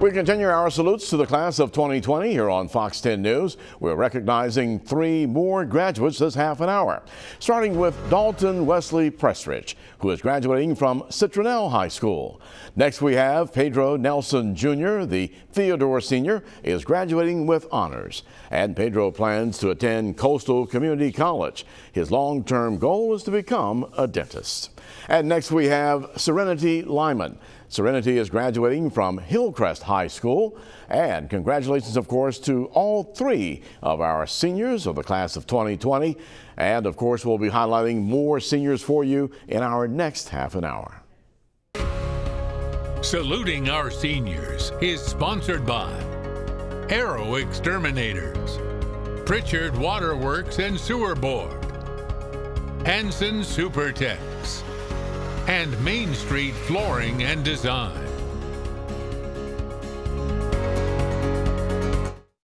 We continue our salutes to the class of 2020 here on Fox 10 News. We're recognizing three more graduates this half an hour, starting with Dalton Wesley Prestridge, who is graduating from Citronelle High School. Next, we have Pedro Nelson Jr., the Theodore Senior, is graduating with honors. And Pedro plans to attend Coastal Community College. His long-term goal is to become a dentist. And next, we have Serenety Lymon. Serenety is graduating from Hillcrest High School. And congratulations, of course, to all three of our seniors of the class of 2020. And of course, we'll be highlighting more seniors for you in our next half an hour. Saluting our seniors is sponsored by Aero Exterminators, Pritchard Waterworks and Sewer Board, Hanson Supertex, and Main Street Flooring and Design.